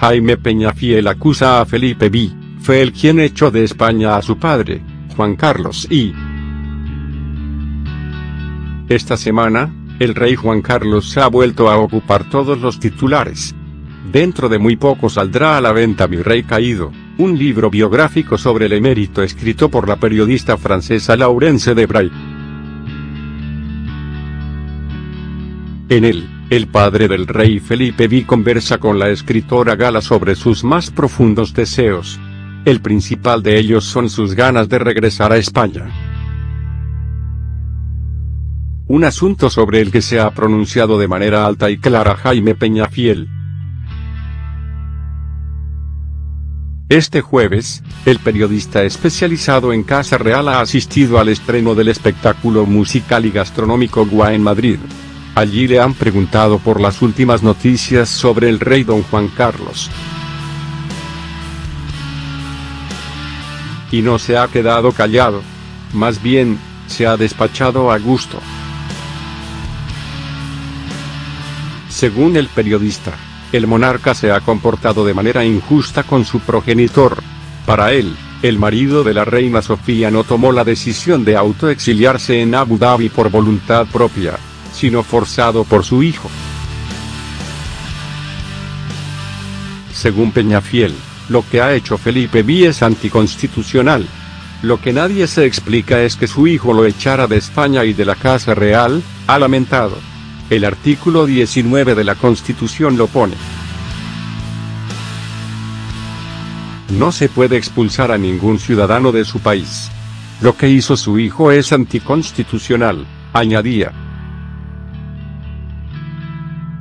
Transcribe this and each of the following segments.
Jaime Peñafiel acusa a Felipe V, fue el quien echó de España a su padre, Juan Carlos y... Esta semana, el rey Juan Carlos se ha vuelto a ocupar todos los titulares. Dentro de muy poco saldrá a la venta Mi Rey Caído, un libro biográfico sobre el emérito escrito por la periodista francesa Laurence de Bray. En él, el padre del rey Felipe V conversa con la escritora gala sobre sus más profundos deseos. El principal de ellos son sus ganas de regresar a España. Un asunto sobre el que se ha pronunciado de manera alta y clara Jaime Peñafiel. Este jueves, el periodista especializado en Casa Real ha asistido al estreno del espectáculo musical y gastronómico Gua en Madrid. Allí le han preguntado por las últimas noticias sobre el rey don Juan Carlos. Y no se ha quedado callado. Más bien, se ha despachado a gusto. Según el periodista, el monarca se ha comportado de manera injusta con su progenitor. Para él, el marido de la reina Sofía no tomó la decisión de autoexiliarse en Abu Dhabi por voluntad propia, sino forzado por su hijo. Según Peñafiel, lo que ha hecho Felipe V es anticonstitucional. Lo que nadie se explica es que su hijo lo echara de España y de la Casa Real, ha lamentado. El artículo 19 de la Constitución lo pone. No se puede expulsar a ningún ciudadano de su país. Lo que hizo su hijo es anticonstitucional, añadía.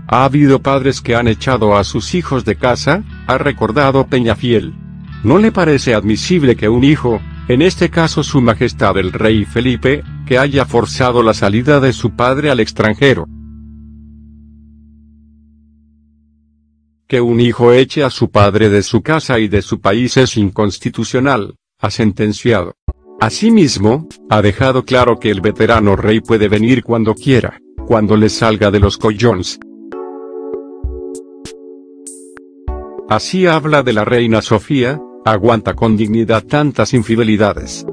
¿Ha habido padres que han echado a sus hijos de casa? ha recordado Peñafiel. ¿No le parece admisible que un hijo, en este caso su majestad el rey Felipe, que haya forzado la salida de su padre al extranjero? Que un hijo eche a su padre de su casa y de su país es inconstitucional, ha sentenciado. Asimismo, ha dejado claro que el veterano rey puede venir cuando quiera, cuando le salga de los collones. Así habla de la reina Sofía, aguanta con dignidad tantas infidelidades.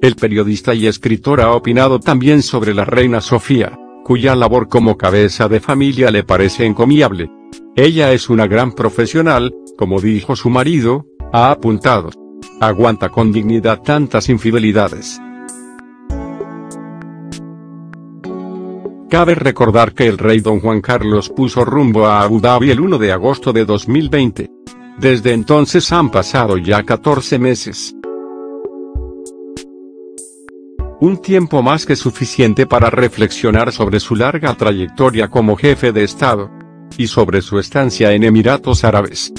El periodista y escritor ha opinado también sobre la reina Sofía, cuya labor como cabeza de familia le parece encomiable. Ella es una gran profesional, como dijo su marido, ha apuntado. Aguanta con dignidad tantas infidelidades. Cabe recordar que el rey don Juan Carlos puso rumbo a Abu Dhabi el 1 de agosto de 2020. Desde entonces han pasado ya 14 meses. Un tiempo más que suficiente para reflexionar sobre su larga trayectoria como jefe de Estado. Y sobre su estancia en Emiratos Árabes.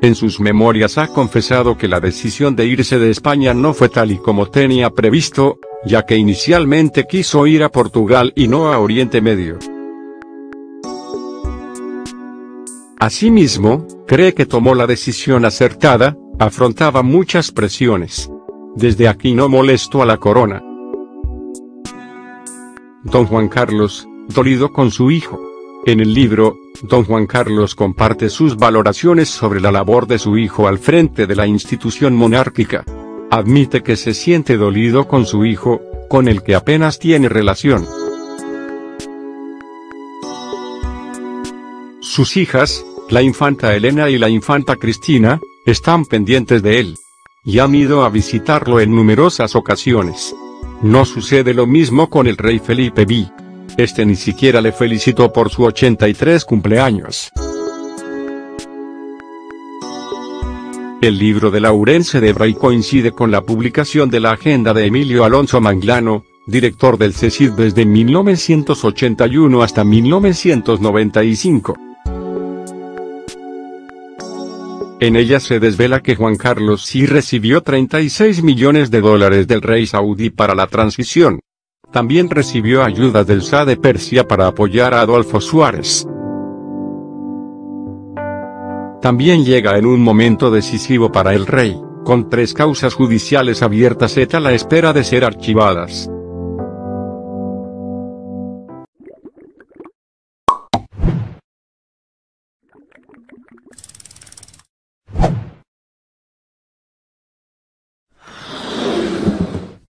En sus memorias ha confesado que la decisión de irse de España no fue tal y como tenía previsto, ya que inicialmente quiso ir a Portugal y no a Oriente Medio. Asimismo, cree que tomó la decisión acertada, afrontaba muchas presiones. Desde aquí no molesto a la corona. Don Juan Carlos, dolido con su hijo. En el libro, don Juan Carlos comparte sus valoraciones sobre la labor de su hijo al frente de la institución monárquica. Admite que se siente dolido con su hijo, con el que apenas tiene relación. Sus hijas, la infanta Elena y la infanta Cristina, están pendientes de él y han ido a visitarlo en numerosas ocasiones. No sucede lo mismo con el rey Felipe V. Este ni siquiera le felicitó por su 83 cumpleaños. El libro de Laurence de Bray coincide con la publicación de la agenda de Emilio Alonso Manglano, director del CECID desde 1981 hasta 1995. En ella se desvela que Juan Carlos sí recibió 36 millones de dólares del rey saudí para la transición. También recibió ayuda del Shah de Persia para apoyar a Adolfo Suárez. También llega en un momento decisivo para el rey, con tres causas judiciales abiertas a la espera de ser archivadas.